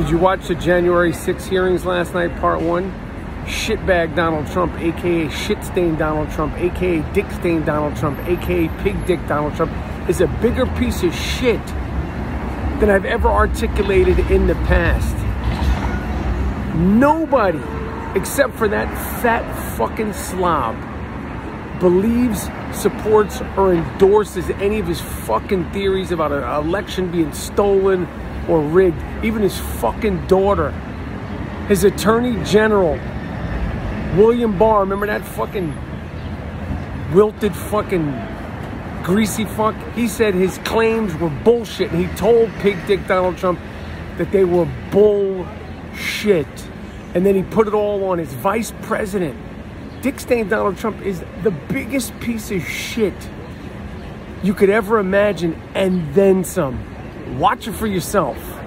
Did you watch the January 6 hearings last night, part one? Shitbag Donald Trump, aka shit stain Donald Trump, aka dick stain Donald Trump, aka pig dick Donald Trump, is a bigger piece of shit than I've ever articulated in the past. Nobody, except for that fat fucking slob, believes, supports, or endorses any of his fucking theories about an election being stolen or rigged. Even his fucking daughter, his attorney general, William Barr, remember that fucking wilted fucking greasy fuck? He said his claims were bullshit and he told Pig Dick Donald Trump that they were bullshit. And then he put it all on his vice president. Dick Stain Donald Trump is the biggest piece of shit you could ever imagine and then some. Watch it for yourself.